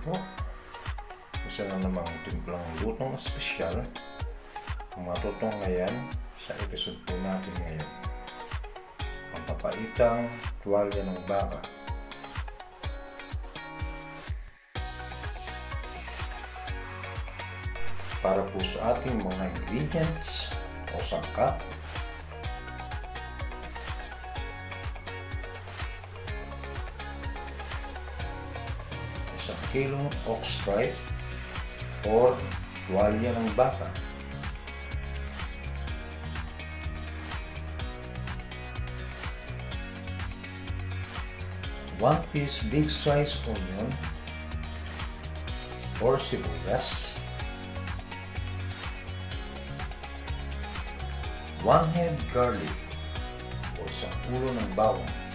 po. Isa na namang timplang lutong espesyal ang matutunghayan sa episode po natin ngayon. Ang papaitang tuwalya ng baka. Para po sa ating mga ingredients o sangkap, isang kilong ox tripe or tuwalya ng baka. One piece big size onion or sibuyas. One head garlic o isang ulo ng bawang.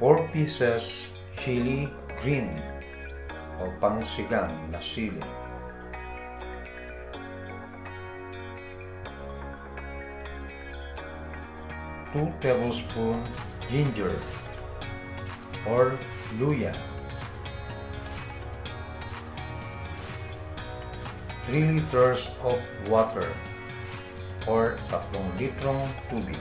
4 pieces chili green o pangsigang na sili. Two tablespoon ginger or luya. 3 liters of water or 3 litrong tubig.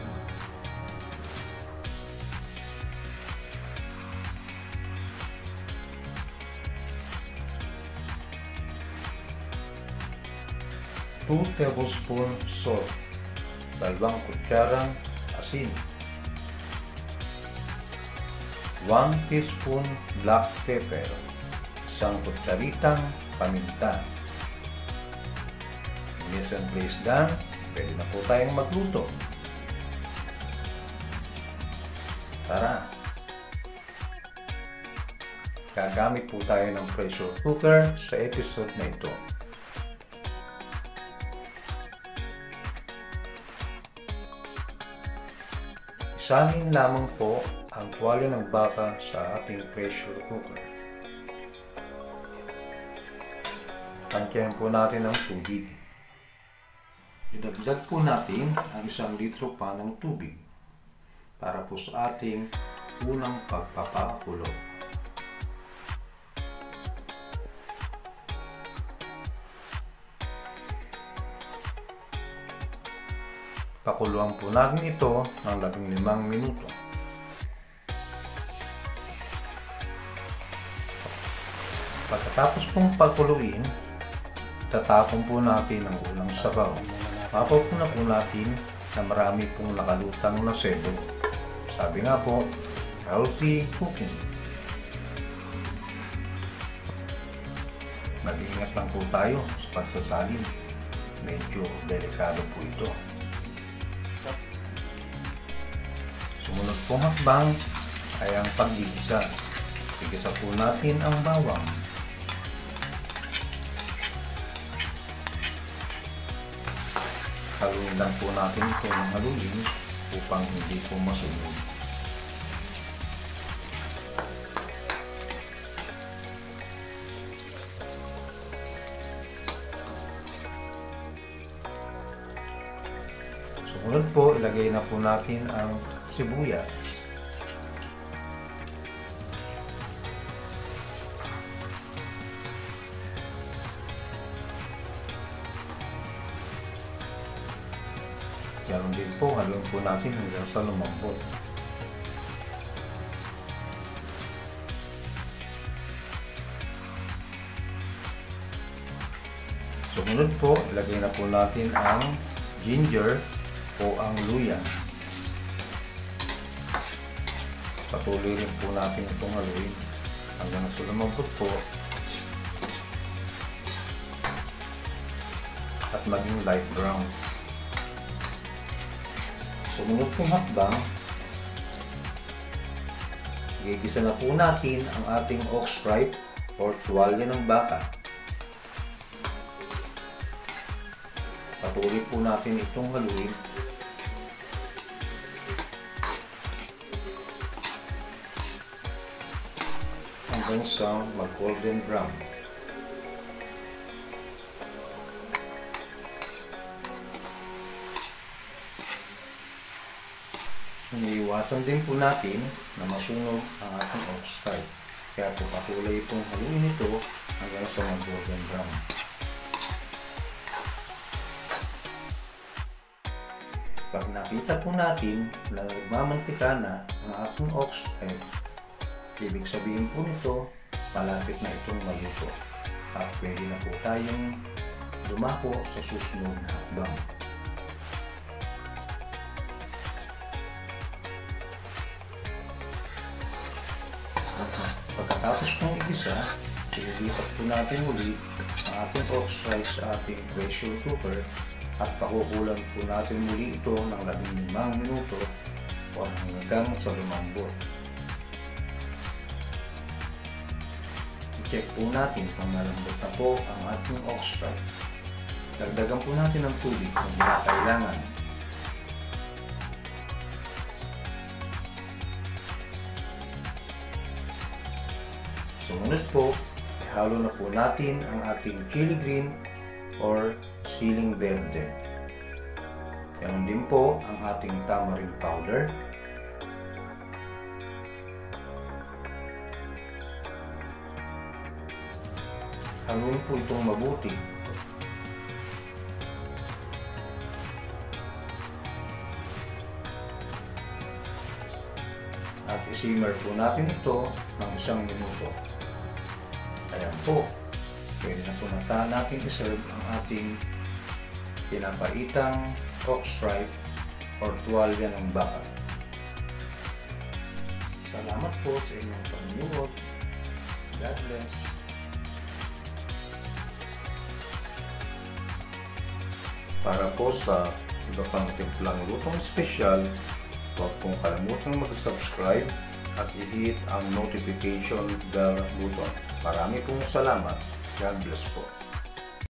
Two tablespoon salt, dalawang kutsarang asin, 1 teaspoon black pepper, isang kutsaritang paminta, Mise and place done, pwede na po tayong magluto. Tara! Gagamit po tayo ng pressure cooker sa episode na ito. Isahin lamang po ang tuwalya ng baka sa ating pressure cooker. Tangkihan po natin ang tubig. Idagdag po natin ang isang litro pa ng tubig para po sa ating unang pagpapakulo. Pakuluan po natin ito ng 15 minuto. Pagkatapos pong pagkuluin, tatapon po natin ang ulang sabaw. Mapaw po na po natin na marami pong nakalutang na sebo. Sabi nga po, healthy cooking. Mag-ingat lang po tayo sa pagsasalin. Medyo delikado po ito. Sumunod pong hakbang ay ang pag-igisa. Igisa po natin ang bawang. Haluin lang po natin ito ng haluin upang hindi po masunog. Sumunod po, ilagay na po natin ang sibuyas. Ganon din po, haluin po natin hanggang sa lumambot. Sumunod po, ilagay na po natin ang ginger o ang luya. Patuloy rin po natin itong haluin hanggang sa lumambot po at maging light brown. Sumunod pong hakbang, gigisa na po natin ang ating ox tripe or tuwalya ng baka. Patuloy po natin itong haluin hanggang sa mag-golden brown. Iniiwasan din po natin na masunog ang ating oxide. Kaya po pakulay pong haluin ito hanggang sa mag-golden brown. Pag nakita po natin na nagmamantika na ang ating oxide, ibig sabihin po nito, malapit na itong maluto. At pwede na po tayong dumako sa susunod na hakbang. Pagkatapos pong igisa, ililipat po natin muli ang ating oxide sa ating pressure cooker at pakukulan po natin muli ito ng 15 minuto o hanggang sa lumambot. I-check po natin kung malambot na po ang ating oxide. Dagdagan po natin ng tubig kung kailangan Sumunod po, ihalo na po natin ang ating chili green or siling verde. Ganon din po ang ating tamarind powder. Haluin po itong mabuti. At isimmer po natin ito ng isang minuto. Ayan po. Pwede na po na natin iserve ang ating pinapaitang ox stripe or tuwalya ng baka. Salamat po sa inyong panunood. God bless. Para po sa iba pang timplang lutong espesyal, huwag pong kalimutang mag-subscribe at i-hit ang notification bell button. Marami pong salamat. God bless po.